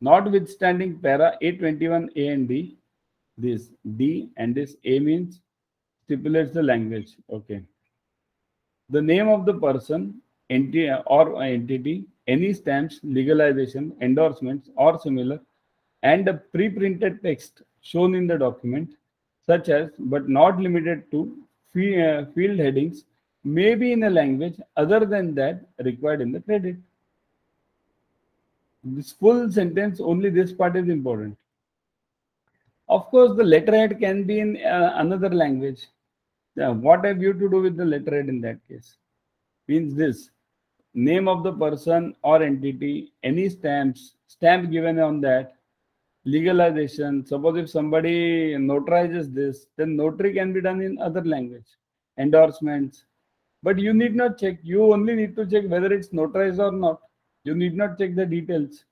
Notwithstanding para A21A and D, this D and this A means stipulates the language. Okay. The name of the person, entity or entity, any stamps, legalization, endorsements, or similar, and a pre-printed text shown in the document, such as but not limited to uh, field headings, may be in a language other than that required in the credit. This full sentence, only this part is important. Of course, the letterhead can be in uh, another language. Yeah, what have you to do with the letterhead in that case? Means this name of the person or entity, any stamps, stamp given on that, legalization. Suppose if somebody notarizes this, then notary can be done in other language, endorsements. But you need not check. You only need to check whether it's notarized or not. You need not check the details.